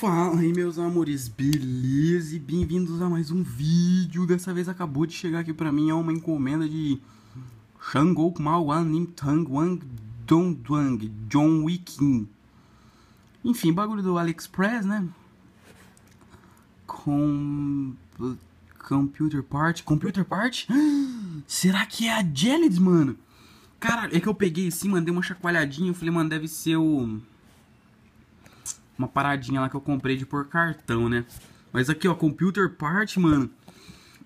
Fala aí meus amores, beleza? E bem-vindos a mais um vídeo. Dessa vez acabou de chegar aqui pra mim é uma encomenda de Shangok Ma Wan Nim Tang Wang Dong Duang John Wikin. Enfim, bagulho do AliExpress, né? Com Computer Part, Computer Part? Será que é a Jellids, mano? Cara, é que eu peguei assim, mandei uma chacoalhadinha, eu falei, mano, deve ser o uma paradinha lá que eu comprei de por cartão, né? Mas aqui, ó, computer part, mano.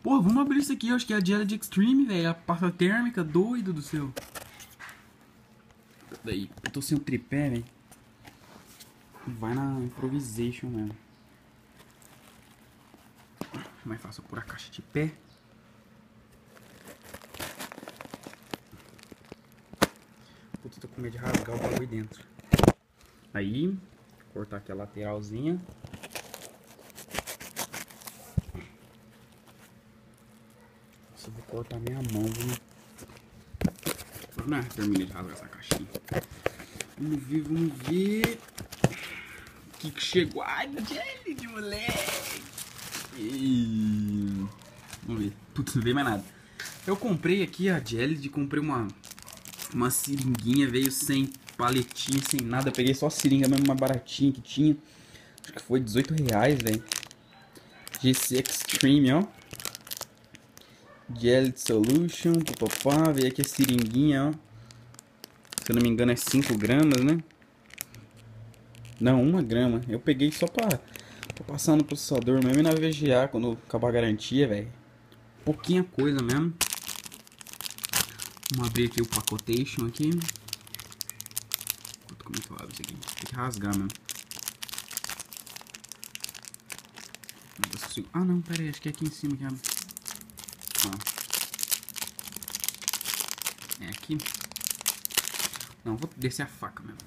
Pô, vamos abrir isso aqui, eu acho que é a de Extreme, velho. A pasta térmica, doido do céu. Daí, eu tô sem o tripé, velho. Vai na improvisation mesmo. Mais fácil por a caixa de pé. Putz, tô com medo de rasgar o bagulho dentro. Aí, cortar aqui a lateralzinha. Nossa, vou cortar minha mão, viu? Ah, terminei de rasgar essa caixinha. Vamos ver, vamos ver. O que, que chegou? Ai, jelly de moleque. E... Vamos ver. Putz, não veio mais nada. Eu comprei aqui a Jelly, comprei uma, uma seringuinha, veio sem paletinha, sem nada. peguei só a seringa mesmo, mais baratinha que tinha. Acho que foi 18 reais, velho. GC Extreme, ó. Jelly Solution, papapá. Veio aqui a seringuinha, ó. Se eu não me engano é 5 gramas, né? Não, 1 grama. Eu peguei só pra, pra passar no processador mesmo e na VGA quando acabar a garantia, velho. Pouquinha coisa mesmo. Vamos abrir aqui o pacotation aqui é que aqui? Tem que rasgar mesmo. Ah não, pera aí, acho que é aqui em cima que abre. Ó. É aqui. Não, vou descer a faca mesmo.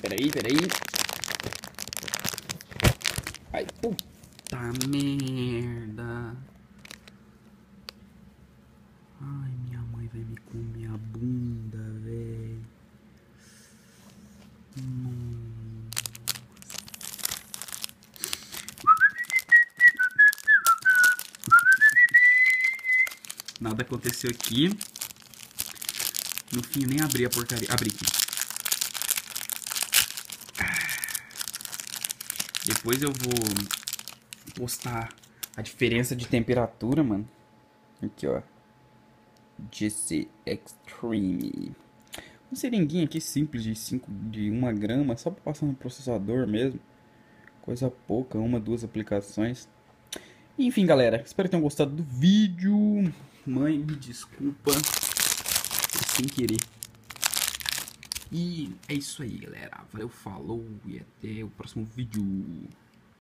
Peraí, peraí. Ai, puta merda. Nada aconteceu aqui. No fim, nem abri a porcaria. Abri aqui. Depois eu vou postar a diferença de temperatura, mano. Aqui, ó. GC Extreme. Uma seringuinha aqui simples de 5 de 1 grama, só para passar no processador mesmo. Coisa pouca, uma, duas aplicações. Enfim, galera, espero que tenham gostado do vídeo. Mãe, me desculpa sem querer. E é isso aí, galera. Valeu, falou e até o próximo vídeo.